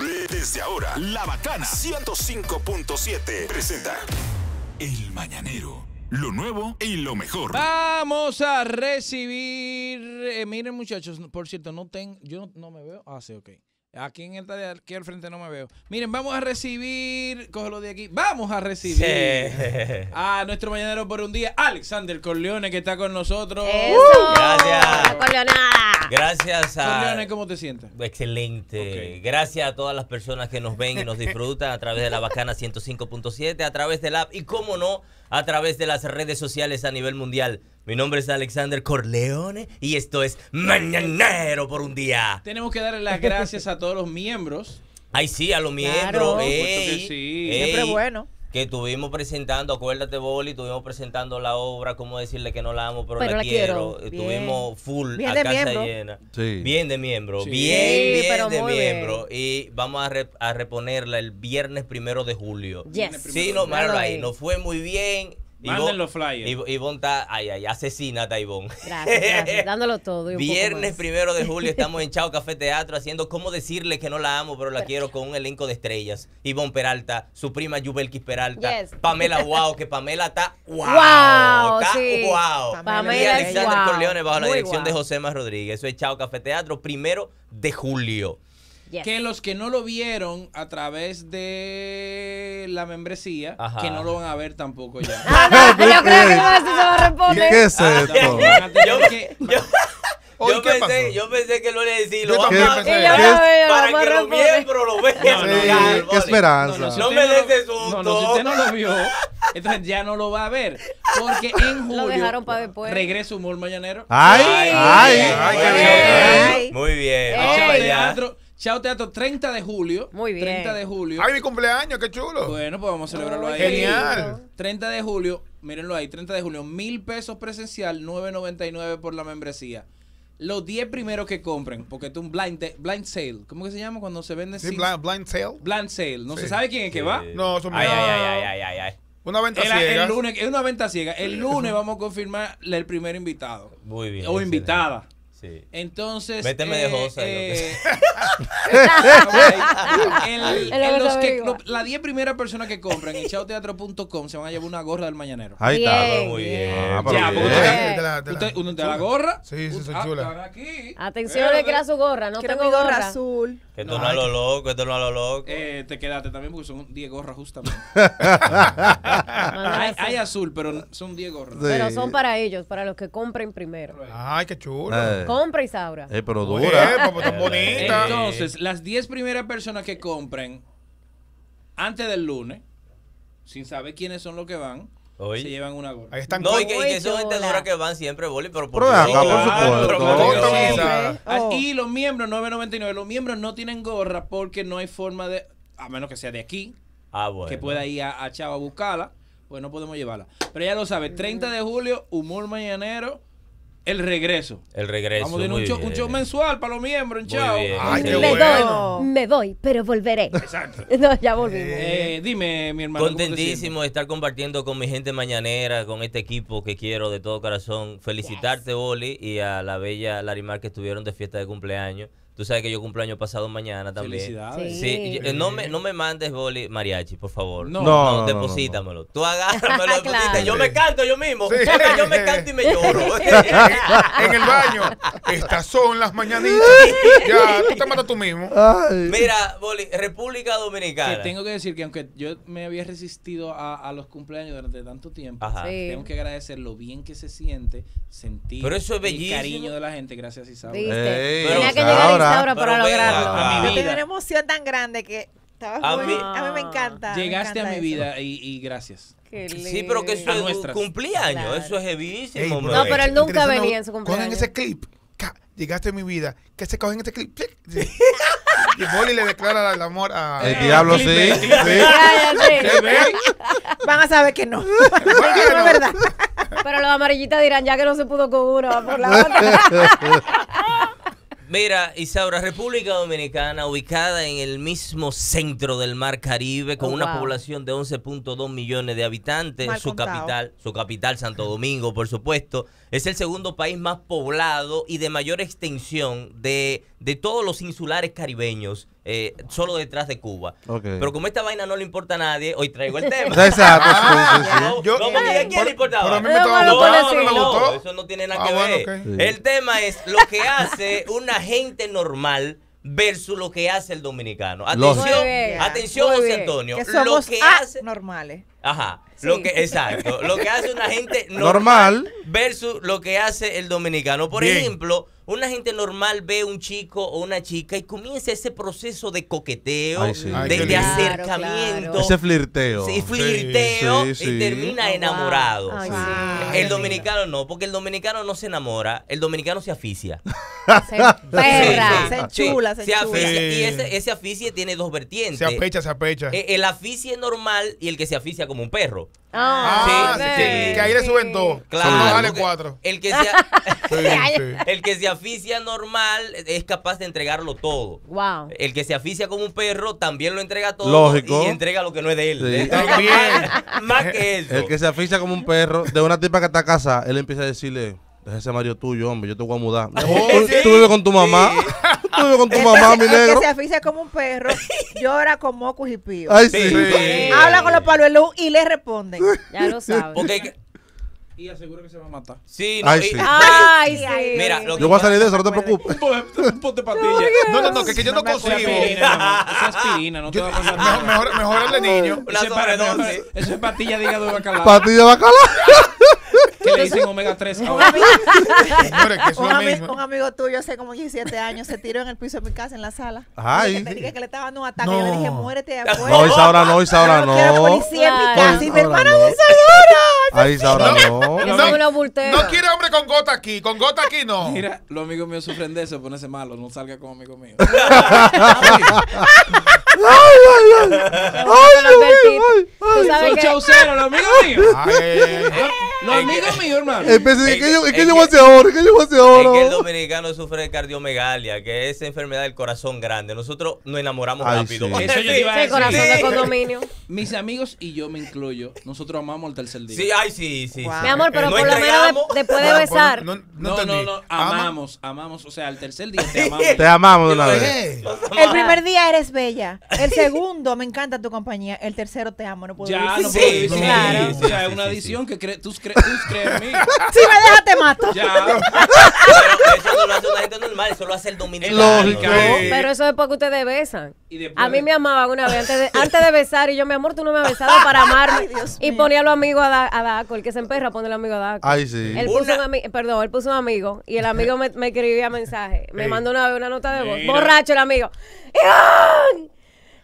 Desde ahora, La Bacana 105.7 presenta El Mañanero. Lo nuevo y lo mejor. Vamos a recibir. eh, miren, muchachos, por cierto, no tengo. Yo no, no me veo. Ah, sí, ok. Aquí en esta de aquí al frente no me veo. Miren, vamos a recibir. Cógelo de aquí. Vamos a recibir Sí. a nuestro mañanero por un día, Alexander Corleone, que está con nosotros. Eso. Gracias. Corleonada. Gracias a. Corleone, ¿cómo te sientes? Excelente. Gracias a todas las personas que nos ven y nos disfrutan a través de la bacana 105.7, a través del app y, cómo no, a través de las redes sociales a nivel mundial. Mi nombre es Alexander Corleone y esto es Mañanero por un día. Tenemos que darle las gracias a todos los miembros. Ay, sí, a los Claro. miembros. Por supuesto que ey, sí. ey, Siempre bueno. Que estuvimos presentando, acuérdate, Boli, estuvimos presentando la obra, cómo decirle que no la amo, pero, Pero la, la quiero. quiero. Estuvimos full, Bien a casa miembro. llena. Sí. Bien de miembro, Sí. bien, Sí, bien de bien. miembro. Y vamos a, re- a reponerla el viernes primero de julio. Yes. Sí, no, ahí, ahí. nos fue muy bien. Manden los flyers. Iv- Ivonne está, ay, ay, asesina está Ivonne. Gracias, gracias. Dándolo todo. y Viernes más. primero de julio estamos en Chao Café Teatro haciendo cómo decirle que no la amo, pero la quiero con un elenco de estrellas. Ivonne Peralta, su prima Yubelkis Peralta, Yes. Pamela Wow, que Pamela está wow. Wow, está sí. wow. Pamela y Alexander wow. Corleone bajo la Muy dirección de wow. Josema Rodríguez. Eso es Chao Café Teatro, primero de julio. Yes. Que los que no lo vieron a través de la membresía, Ajá. que no lo van a ver tampoco ya. Ah, no, yo creo que no se va a responder. ¿Qué es Ah, esto? Yo, que- yo- Oye, yo ¿qué pensé, pasó? yo pensé que lo iba a decir, lo vamos a- veo, para vamos que los miembros lo vean. No, no, Sí, qué esperanza. No, no, si No usted me no des susto. No, no, si usted no lo vio, entonces ya no lo va a ver. Porque en julio Lo dejaron para después. regresa Humor Mañanero. ¡Ay! Ay, ¡Ay! ay, muy ay, bien. ay. Muy bien. Vamos Chao allá. Chao Teatro, 30 de julio. Muy bien. 30 de julio. Ay, mi cumpleaños, qué chulo. Bueno, pues vamos a celebrarlo ahí. Genial. 30 de julio, mírenlo ahí, 30 de julio, mil pesos presencial, 9.99 por la membresía. Los 10 primeros que compren, porque esto es un blind, de- blind sale. ¿Cómo que se llama cuando se vende Sí, sin- blind, blind sale. blind sale? No Sí. se sabe quién es que va. No, eso me Ay, ay, ay, ay, ay, ay. Una venta El, ciega. el lunes, es una venta ciega. El lunes vamos a confirmar el primer invitado. Muy bien. O excelente. invitada. Sí. Entonces. Méteme de josa, eh, lo en que los que- lo- las 10 primeras personas que compren en chaoteatro.com se van a llevar una gorra del mañanero. Ahí Bien. está. Muy bien. Ah, Ya, usted- Te la- te la- Usted, uno te da la gorra. Sí, sí, soy ah, chula. aquí. Atención, le quiera su gorra. No tengo gorra gorra. azul. Que esto No, no a lo loco, esto no a lo loco. Eh, te quedaste también porque son 10 gorras justamente. Hay, azul, pero son 10 gorras. Sí. Pero son para ellos, para los que compren primero. Ay, qué chulo. Eh, Compra Isaura. eh, pero dura. pues, tan bonita. Entonces, las 10 primeras personas que compren antes del lunes, sin saber quiénes son los que van, Oye. se llevan una gorra. Ahí están No, y que, y que son que van siempre, Boli, pero por Pero acá, por supuesto. Oh. Y los miembros 9.99, los miembros no tienen gorra porque no hay forma de, a menos que sea de aquí, Ah, bueno. que pueda ir a, a Chava a buscarla, pues no podemos llevarla. Pero ya lo sabe, 30 de julio, humor mañanero, el regreso. El regreso. Vamos a tener un show, un mensual para los miembros bien. Ay, qué me bueno. doy, me voy, pero volveré. Exacto. No, ya volvimos. Eh, dime, mi hermano. ¿cómo te Contentísimo de estar compartiendo con mi gente mañanera, con este equipo que quiero de todo corazón. Felicitarte, Boli, y a la bella Larimar que estuvieron de fiesta de cumpleaños. Tú sabes que yo cumpleaños pasado mañana también. Felicidades. Sí. Eh, no me, no me mandes boli mariachi, por favor. No. No, no, no, deposítamelo. Tú agárramelo, Claro. Yo me canto yo mismo. Sí. Yo me canto y me lloro. en el baño. Estas son las mañanitas. Ya, tú te matas tú mismo. Ay. Mira, Boli, República Que Dominicana. tengo que decir que aunque yo me había resistido a, a los cumpleaños durante tanto tiempo, Ajá. Sí. tengo que agradecer lo bien que se siente sentir Pero eso es el cariño de la gente gracias a Isaura. ¿Viste? Ey, Tenía que Isaura. para Pero lograrlo. acá. A mi Yo vida. tengo una emoción tan grande que estaba A muy- mí- a mí me encanta. me Llegaste a mi eso. vida y, y gracias. Qué Sí, pero que eso es un cumpleaños. Claro. Eso es heavísimo. No, pero él nunca venía en su cumpleaños. Cogen ese clip. Llegaste a mi vida. Que se cogen ese clip. Sí. Y Boli le declara el amor a. El diablo sí. Sí. sí. Van a saber que no. verdad. Pero los amarillitas dirán, ya que no se pudo con uno, va por la otra. Mira, Isaura, República Dominicana, ubicada en el mismo centro del Mar Caribe, con Oh, una wow. población de 11.2 millones de habitantes, Mal su contado. capital, su capital Santo Domingo, por supuesto, es el segundo país más poblado y de mayor extensión de, de todos los insulares caribeños, eh, solo detrás de Cuba. Ok. Pero como esta vaina no le importa a nadie, hoy traigo el tema. Exacto, sí, sí, sí. No, Yo- no, porque ¿a quién le importaba? pero a mí me No, No, no, gustó. eso no tiene nada Ah, que bueno, ver. El tema es lo que hace una gente normal versus lo que hace el dominicano. Atención, bien, atención, José. Antonio. Que Lo somos que ah, hace, normales. ajá, Sí. lo que exacto, lo que hace una gente normal, Normal. versus lo que hace el dominicano. Por Bien. ejemplo, una gente normal ve un chico o una chica y comienza ese proceso de coqueteo, Ay, sí. Ay, de, acercamiento. Claro, Ese flirteo. Sí, flirteo Sí, sí. y termina Oh, wow. enamorado. Ay, Wow. sí. El dominicano no, porque el dominicano no se enamora, el dominicano se aficia. Se perra. Sí, sí, Se sí. enchula, se enchula. aficia. Sí. Y ese, ese aficie tiene dos vertientes. Se apecha, se apecha. Eh, El aficie normal y el que se aficia como un perro. Ah, sí, sí, sí. que ahí le suben dos. Claro. Son dos, dale cuatro. El que, se, Sí, sí. el que se aficia normal es capaz de entregarlo todo. Wow. El que se aficia como un perro también lo entrega todo Lógico. y entrega lo que no es de él. Sí. También. Más, que eso. El que se aficha como un perro de una tipa que está casada, él empieza a decirle, deja ese marido tuyo, hombre, yo te voy a mudar. ¿Tú, Oye. tú vives con tu mamá. Tú vives con tu mamá, mi se- el negro. que se aficia como un perro, llora con mocos y píos. Ay, sí. Sí. Sí. Habla con los luz y le responden. Ya lo sabes. Porque hay que- Y aseguro que se va a matar. sí, no, Ay, y- sí. Ay, Ay, sí. Mira, lo que Yo voy a salir de eso, no te preocupes. Un pote de patilla. No, no, no, que, que yo no, No me Esa es consigo. aspirina. Esa es aspirina, no te va a pasar mejor, nada. mejor, mejor el de niño. Una Eso es para- sobredosis. Eso es patilla de hígado de bacalao. Patilla bacala. Que le dicen omega 3 Un ahora. amigo, Señores, que es un, lo ami- mismo. un amigo tuyo hace como 17 años se tiró en el piso de mi casa en la sala. Ay. Le dije que le estaba dando un ataque. Yo le dije, No. muérete afuera. No, Isaura no, Isaura no quiero no. policía en mi casa. Y mi Isaura hermana no. Ay, Isaura no. No. No quiere hombre con gota aquí. Con gota aquí no. Mira, los amigos míos sufren de eso, ponerse malo. No salga con amigos míos. Yo voy a colocar el tip. Tú sabes Son que chauceros, los amigos míos. Ay, ay, ay, ay. Los amigos míos, hermano. Especie, Es ¿qué que- qué es yo que- voy a hacer ahora? ¿Qué yo voy a hacer Es que el ahora? dominicano sufre de cardiomegalia, que es enfermedad del corazón grande. Nosotros nos enamoramos Ay, rápido. sí. Eso yo te iba a Sí, corazón de condominio. Mis amigos y yo me incluyo. Nosotros amamos el tercer día. Sí, ay, sí, sí. Wow. sí. Mi amor, pero No por lo menos después de besar. No, no, No, amamos, amamos. O sea, el tercer día te amamos. Te amamos de una vez. Eh, El primer día eres bella. El segundo, me encanta tu compañía. El tercero, te amo. No puedo Ya, vivir no puedo vivir sin claro. O sea, es Sí, una sí, sí. adición que tú crees en mí. Si me dejas, te mato. Ya. Pero eso no lo hace una gente normal, eso lo hace el dominicano. Pero eso es porque ustedes besan. A mí me amaban una vez antes de, antes de besar y yo, mi amor, tú no me has besado para amarme. Ay, y ponía a los amigos a, Da- a Daco, el que se emperra pone los amigos a Daco. Ay, sí. Él puso Una- un ami- perdón, él puso un amigo y el amigo me, me escribía mensaje. Me Sí. mandó una vez una nota de voz. Mira. Borracho el amigo. ¡Iván!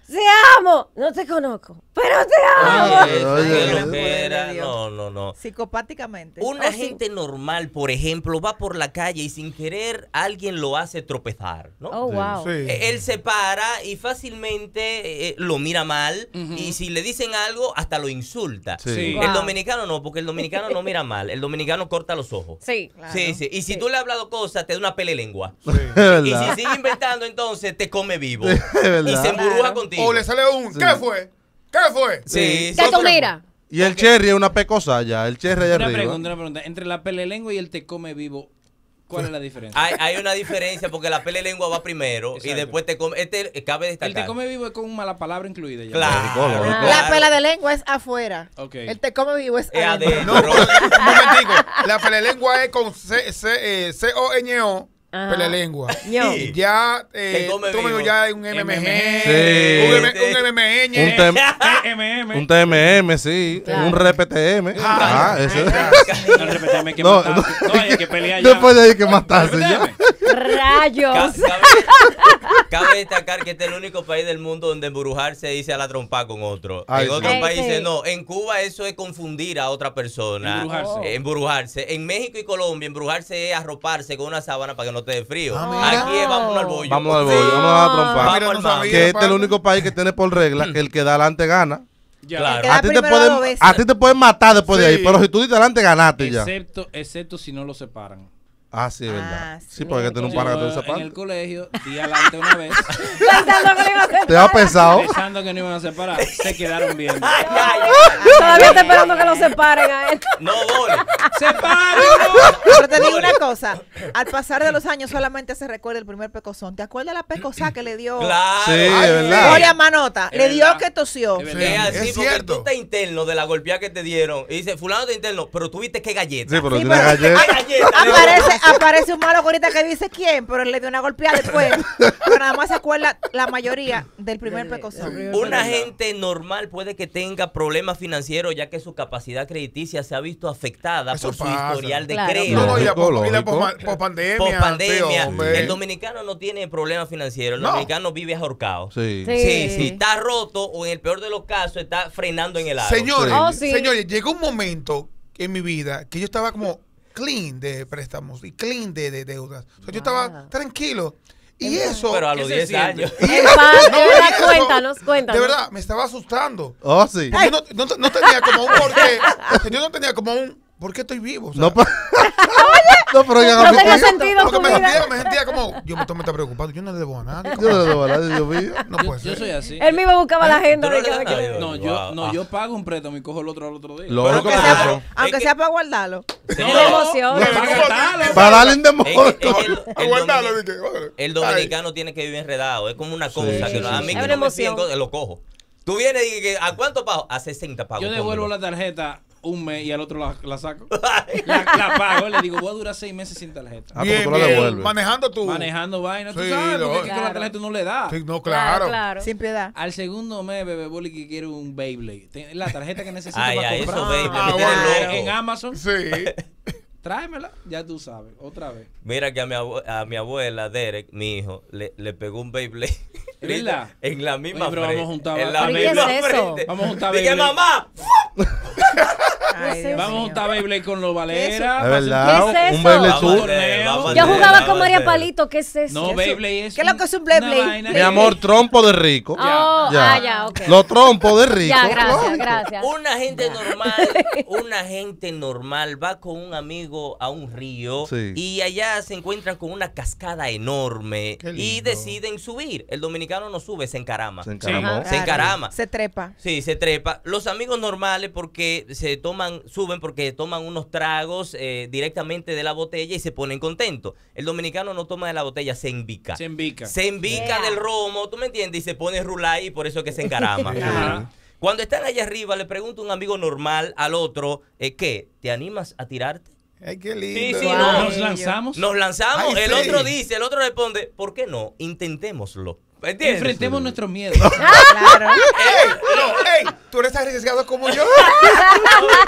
¡Se amo! No te conozco, pero te amo. Ay. No, no, no. Psicopáticamente. Una Oh, sí. gente normal, por ejemplo, va por la calle y sin querer alguien lo hace tropezar, ¿no? Oh, wow. Sí. Eh, Él se para y fácilmente eh, lo mira mal y si le dicen algo hasta lo insulta. Sí. Sí. El dominicano no, porque el dominicano no mira mal, el dominicano corta los ojos. Sí. Claro. Sí, sí. Y si Sí. tú le has hablado cosas, te da una pele lengua. Y si sigue inventando, entonces te come vivo. Es y se emburuja Claro. contigo. O le sale un. ¿Qué fue? ¿Qué fue? Sí, ¿Qué sí. tú miras? Y el cherry es una pecosa ya. El cherry allá Una arriba. pregunta, una pregunta. Entre la pelelengua y el te come vivo, ¿cuál es la diferencia? Hay, hay una diferencia porque la pele lengua va primero y después te come. Este eh, cabe destacar. El te come vivo es con mala palabra incluida. ya. Claro. La pela de lengua es afuera. Ok. El te come vivo es Es adentro. adentro. No, un momentico. La pelelengua es con C- C- eh, C-O-N-O. Ajá. Pelelengua. Ño. Y ya, eh, vivo. ya hay un MMG, Sí. un, M- un MMN. Un, MM. TMM, sí. Claro. Un RPTM. Ah, Ah, ese. No, repetime que No. No, hay que pelear ya. Después de ahí que matarse. Rayos. Ca- Cabe, destacar que este es el único país del mundo donde embrujar se dice a la trompa con otro. Ay, en sí. otros Ay, países sí. no. En Cuba eso es confundir a otra persona. Embrujarse. Eh, embrujarse. En México y Colombia, embrujarse es arroparse con una sábana para que no te dé frío. Ah. Aquí es vámonos al bollo. Vamos al bollo, vamos a la trompa. mira, no Vamos al sabía, Que este es el único país que tiene por regla que el que da adelante gana. Ya. Claro. A ti, te pueden, veces. a ti te pueden matar después de ahí, pero si tú dices adelante, ganaste ya. Excepto, excepto si no lo separan. Ah, sí, es verdad. Ah, sí, sí. porque hay que tener un pana que te Yo, esa en el colegio, di adelante una vez, Pensando que le iba a hacer Te ha pesado. pensando que no iban a separar, se quedaron viendo. Ay, ay, Todavía está esperando que lo separen a él. No, Boli. ¡Sepárenlo! Te digo una cosa, al pasar de los años solamente se recuerda el primer pecozón. ¿Te acuerdas la pecosá que le dio Claro. Sí, Ay, es verdad. Gloria Manota? Es Le dio verdad. que tosió. Es así, Es porque cierto. tú estás interno de la golpeada que te dieron. Y dice, fulano está interno, pero tú viste qué galleta. Sí, pero Sí, tiene pero- galleta. ¡Ay, galleta! Aparece, aparece un malo ahorita que dice quién, pero él le dio una golpeada después. Pero nada más se acuerda la mayoría del primer pecozón. Una gente normal puede que tenga problemas financieros ya que su capacidad crediticia se ha visto afectada Eso por su historial de Claro. crédito. No, no, posma- pospandemia. Post pandemia, sí, el dominicano no tiene problemas financieros, el No. dominicano vive ahorcado. Sí. Sí. Sí, sí, está roto o en el peor de los casos está frenando en el aro. Señores, Oh, sí. señores, llegó un momento en mi vida que yo estaba como clean de préstamos y clean de, de deudas. O sea, yo estaba tranquilo. Y eso... Pero a ¿Qué los se 10 siente? años. y eso- no, eso, cuéntanos, cuéntanos. De verdad, me estaba asustando. Oh, sí. Porque yo no, no- no tenía como un porqué. Yo no tenía como un... ¿Por qué estoy vivo? O sea, No, pa- no, pero ya No tenía sentido porque me sentía, me sentía como... Yo me, me está preocupado. Yo no le debo a nadie. Yo no le debo a nadie, Dios mío. No Yo, puede yo soy así. Él mismo buscaba la agenda ¿Tú no de cada quien. No, yo, no, yo pago un préstamo y cojo el otro al otro día. Lógico, Aunque pero sea, aunque que- sea para guardarlo. Bueno, Para darle un que- demonio. que el, dominicano tiene que vivir enredado. Es como una cosa que a mí que no me emoción. lo cojo. Tú vienes y dices, ¿a cuánto pago? A 60 pago. Yo devuelvo la tarjeta un mes y al otro la, la saco. La, la pago. Le digo, voy a durar seis meses sin tarjeta. Ah, Bien, tú la bien. devuelves. Manejando tu... Manejando vainas. Tú Sí, sabes, lo- porque es que con la Claro. tarjeta uno le da. Sí, no, Claro, claro. claro. Sin piedad. Al segundo mes, bebé Boli, que quiere un Beyblade. La tarjeta que necesito Ay, para ay, comprar. Beyblade me Ah, bueno. En Amazon. Sí. Tráemela. Ya tú sabes. Otra vez. Mira que a mi, a mi abuela, Derek, mi hijo, le, le pegó un Beyblade. ¿Es verdad? En la misma Oye, pero frente. vamos a juntar- En la ¿Pero qué es misma eso? frente. Vamos a juntar Dije, mamá. Ay, Vamos a juntar Beyblade con los Es Valera. verdad. ¿Qué es Un eso? Beyblade Tour. Yo jugaba con María. Palito, ¿qué es eso? No, Beyblade es. ¿Qué es lo que es un Beyblade? Mi amor, trompo de rico. Oh, Ya. ah, ya, ok. Los trompos de rico. Ya, gracias, gracias. Una gente normal, una gente normal va con un amigo a un río Sí. y allá se encuentran con una cascada enorme y deciden subir. El dominicano no sube, se encarama. Se encaramó. Se encarama. Se trepa. Sí, se trepa. Los amigos normales porque se toman, suben porque toman unos tragos eh, directamente de la botella y se ponen contentos. El dominicano no toma de la botella, se envica. Se envica. Se envica Yeah. del romo, ¿tú me entiendes? Y se pone rulay y por eso es que se encarama. Ajá. Cuando están allá arriba, le pregunta un amigo normal al otro, eh, ¿qué? ¿Te animas a tirarte? Ay, qué Sí, lindo. sí, Wow. no. Nos lanzamos. Nos lanzamos, Ay, el sí. otro dice, el otro responde, ¿por qué no? Intentémoslo. ¿Entiendes? Enfrentemos nuestros miedos. Claro. ¡Ey! No, ey, tú eres arriesgado como yo.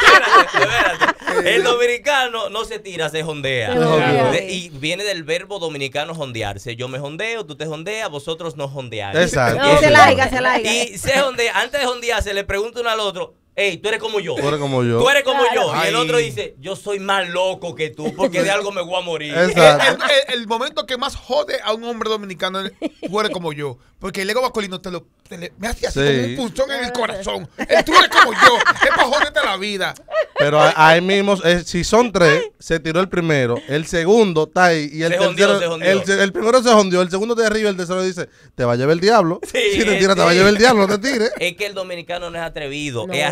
Espérate, espérate. El dominicano no se tira, se jondea. Se jondea. De- y viene del verbo dominicano jondearse. Yo me jondeo, tú te jondeas, vosotros no jondeáis. Exacto. No, se laiga, se laiga. Y se jondea, antes de jondearse, le pregunta uno al otro, hey, tú eres como yo. Tú eres como yo. Tú eres como yo. Y el otro dice, yo soy más loco que tú, porque de algo me voy a morir. El, Exacto. el- el momento que más jode a un hombre dominicano es tú eres como yo. Porque el ego masculino te lo, te le- me hace así Sí. como un punzón en el corazón. El tú eres como yo. Es para joderte la vida. Pero a- ahí mismo, eh, si son tres, se tiró el primero, el segundo está ahí y el Se tercero, se jondeó. El, primero se jondeó, el segundo de arriba y el tercero dice, te va a llevar el diablo. Sí, si te tiras, te va a llevar el diablo, no te tires. Es que el dominicano no es atrevido, No. es.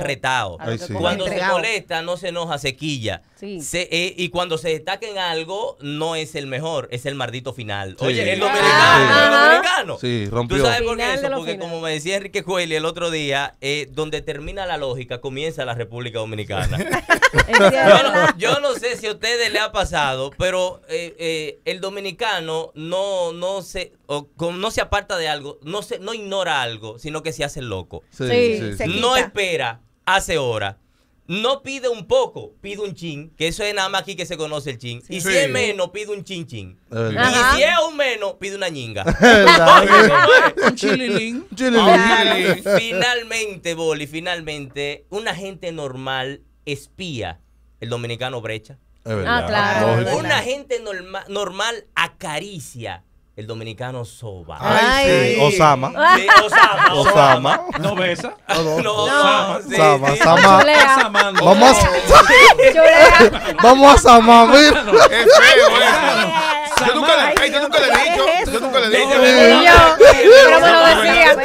Ay, sí. Cuando se molesta, no se enoja, se quilla. Sí. Se- eh, y cuando se destaca en algo, no es el mejor, es el maldito final. Sí. Oye, el Ah, dominicano, el ajá. dominicano. Sí, ¿Tú rompió. sabes por qué eso? Porque como me decía Enrique Cueli el otro día, eh, donde termina la lógica, comienza la República Dominicana. Yo, no, yo no sé si a ustedes le ha pasado, pero eh, eh, el dominicano no, no, se, o no se aparta de algo, no, se, no ignora algo, sino que se hace loco. Sí, Sí, sí, se sí. No espera, hace hora. No pide un poco, pide un chin, que eso es nada más aquí que se conoce el chin. Y si Sí. es menos, pide un chin chin. Ajá. Y si es un menos, pide una ñinga. Un chililín. Chililín. Finalmente, Boli, finalmente, una gente normal espía el dominicano brecha. Es. Ah, claro. Una gente norma- normal acaricia el dominicano soba. Ay, sí. Osama. Sí, Osama. Osama. ¿No besa? No, No. Osama, sí, Sama, sí. Sama. Chulea. Samando. Vamos a, vamos a Sama, mira. Es feo eso. Yo nunca le, yo nunca le he dicho. Yo nunca le he dicho. Y yo, pero me lo decía.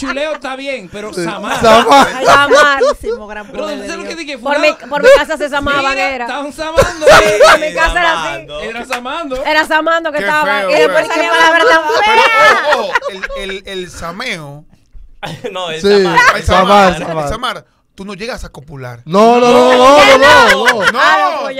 Chuleo está bien, pero Samar. Sama. Samar. Gran poder ¿tú sabes lo que dije? Por mi, por mi casa se samaban, era. Estaban samando. En mi casa era así. Samando. Era samando. Era Samando que estaba. Y después qué palabra tan Pero, fea. el, el, el sameo, No, el Sí. Samar. el Samar, tú no llegas a copular. No, no, no, no, no, no. No, no, pues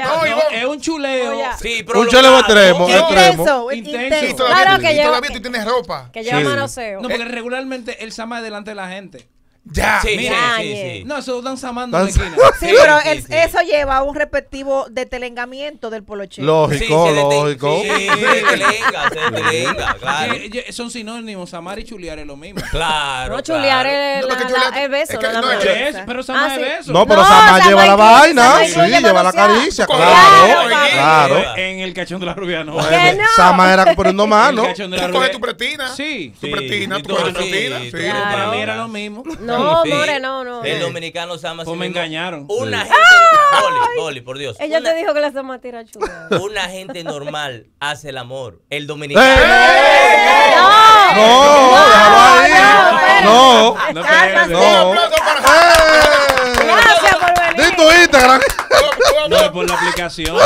es un chuleo. Sí, Un chalevo extremo, extremo. Intenso, Intenso. Y intenso. todavía, Claro que y lleva- todavía tú tienes ropa. Que lleva Sí. manoseo. No, porque regularmente él sama delante de la gente. Ya. Sí, sí, Mira, sí, sí. No, eso están samando en la Dan- esquina. Sí, Sí, pero sí, el- sí. eso lleva a un respectivo detelengamiento del poloche. Lógico, lógico. Sí, se detenga, se claro. Que Son sinónimos, samar y chulear es lo mismo. Claro. No chulear la- la- beso. es que nada no, más. es que- Es, pero samar Ah, es beso. No, pero No, Sama Sama lleva la vaina. Sí, lleva la caricia, Claro, claro. En el cachón de la rubia no. Que no. Sama era poniendo mano. Tú coges tu pretina. Sí. Tu pretina, tu pretina. para mí era lo mismo. No, Sí. more, no, no. El Eh. dominicano Sama Pues me engañaron. Una Sí. gente. Boli, Boli, por Dios. Ella una, te dijo que la Sama tira chulea. una gente normal hace el amor. El dominicano. ¡Eh! No. No, déjalo ahí. No. No, No. ¡Eh! Gracias por Di venir. tu Instagram. No, por la aplicación.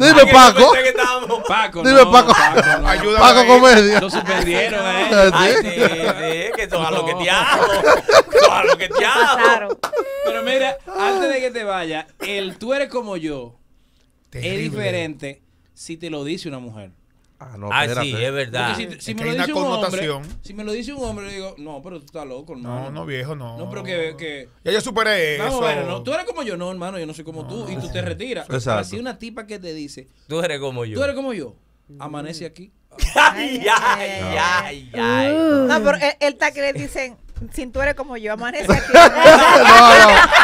No. Dime, Paco. Paco, Dime, no, Paco. no. Ayúdame Paco. Comedia. Lo suspendieron, ¿eh? Ay, Sí. sí, sí, que son a lo que No. te hago. Son a lo que te hago. Pasaron. Pero mira, antes de que te vaya, el tú eres como yo es Terrible. diferente si te lo dice una mujer. Ah, no, Ah, espérate. sí, es verdad. Porque si, si Es me lo dice un hombre, si me lo dice un hombre, le digo, no, pero tú estás loco, hermano. No, no, viejo, no. No, pero que, que Ya yo superé Vamos eso. a ver, no, tú eres como yo, no, hermano, yo no soy como tú y tú te retiras. Exacto. Así una tipa que te dice, Tú eres como yo. tú eres como yo, amanece aquí. Ay, ay, ay, ay. No, pero él, él está que le dicen, si tú eres como yo, amanece aquí.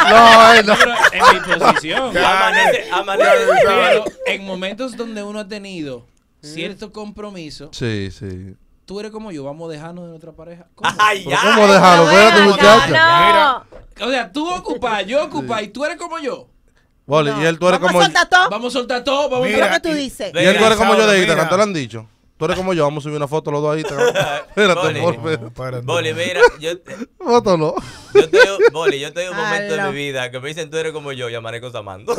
No, no, no, no. Pero en mi posición. Amanece, amanece. Pero en momentos donde uno ha tenido cierto compromiso, Sí, sí. tú eres como yo, vamos a dejarnos de nuestra pareja. ¿Cómo? Ay, Pero ay. ¿Cómo dejarlo? No, Espérate, no, muchacha. no. O sea, tú ocupas, yo ocupas y tú eres como yo. Boli, y él tú eres Vamos como a soltar todo. Vamos a soltar todo, vamos Mira, lo que tú y- dices. Y él tú eres como yo de. Instagram, te lo han dicho. Tú eres como yo, vamos a subir una foto los dos ahí. Espérate, Boli. Boli, mira, yo, Foto no. yo Boli, yo en un momento de mi vida que me dicen tú eres como yo y amanezco Samando.